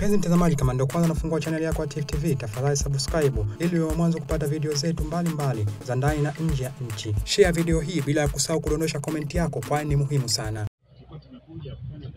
Mpenzi mtazamaji, kama ndio kwanza nafungua chaneli yako ya Tifu TV, tafadhali subscribe ili uwe mwanzo kupata video zetu mbalimbali za ndani na nje ya nchi. Share video hii bila ya kusahau kudondosha komenti yako, kwani ni muhimu sana. tulikuwa tumekuja kufanya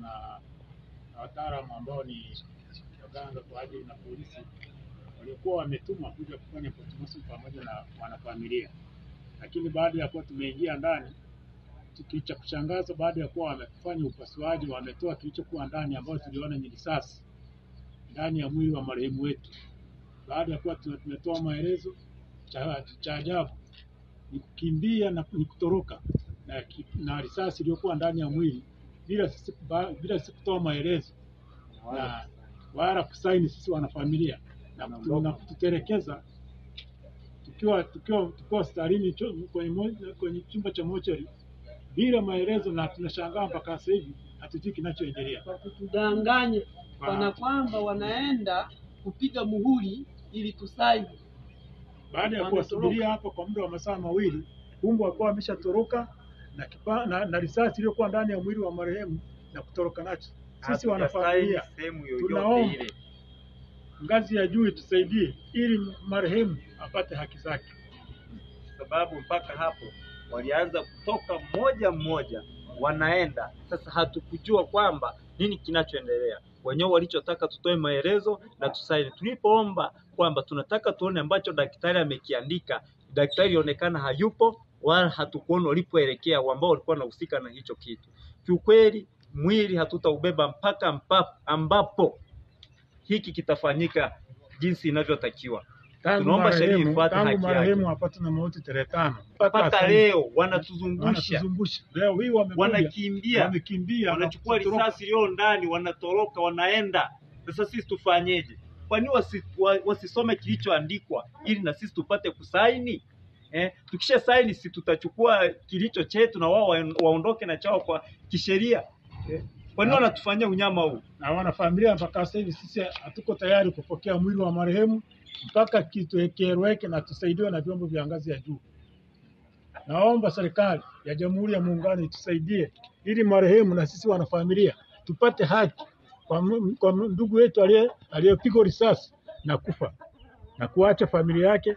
na na wataalamu ambao ni waganga kwa ajili na polisi waliokuwa wametumwa kuja kufanya postmortem pamoja na wanafamilia, lakini baada ya kuwa tumeingia ndani, kitu cha kushangaza, baada ya kuwa wamefanya upasuaji, wametoa kilichokuwa ndani, ambayo tuliona ni risasi ndani ya mwili wa marehemu wetu. Baada ya kuwa tumetoa maelezo, cha cha ajabu ni kukimbia na ni kutoroka na, na risasi iliyokuwa ndani ya mwili bila sisi, bila sisi kutoa maelezo na wala kusaini sisi wanafamilia na, kutu, na kututelekeza tukiwa tukiwa tukiwa kwenye, kwenye chumba cha mochari bila maelezo, na tunashangaa mpaka sasa hivi hatujui kinachoendelea. kwa kutudanganya kana kwamba wanaenda kupiga muhuri ili tusaini. Baada ya kuwasubiria hapo kwa muda wa masaa mawili, kumbe walikuwa ameshatoroka na, kipa- na, na risasi iliyokuwa ndani ya mwili wa marehemu na kutoroka nacho. Sisi wanafamilia sehemu tunaomba yoyote ile. ngazi ya juu itusaidie ili marehemu apate haki zake. sababu mpaka hapo walianza kutoka mmoja mmoja wanaenda. Sasa hatukujua kwamba nini kinachoendelea. Wenyewe walichotaka tutoe maelezo na tusaini. Tulipoomba kwamba tunataka tuone ambacho daktari amekiandika, daktari ionekana hayupo wala hatukuona walipoelekea ambao walikuwa wanahusika na hicho kitu. Kiukweli mwili hatutaubeba mpaka ambapo hiki kitafanyika jinsi inavyotakiwa. Tangu Tunaomba sheria marehemu ifuate haki yake. marehemu apate na mauti tarehe tano mpaka leo wanatuzungusha. Leo hii wamekuja wanakimbia, wamekimbia wanachukua risasi leo ndani, wanatoroka, wanaenda. Sasa sisi tufanyeje? Kwani wasi, wa- wasisome kilichoandikwa ili na sisi tupate kusaini? Eh, tukisha saini si tutachukua kilicho chetu na wao waondoke na chao kwa kisheria? Eh, kwa nini wanatufanyia unyama huu? na wanafamilia mpaka sasa hivi sisi hatuko tayari kupokea mwili wa marehemu mpaka kituekerweke na tusaidiwe na vyombo vya ngazi ya juu. Naomba serikali ya Jamhuri ya Muungano itusaidie ili marehemu na sisi wanafamilia tupate haki kwa, kwa ndugu yetu aliyepigwa risasi na kufa na kuacha familia yake